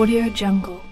Audio Jungle.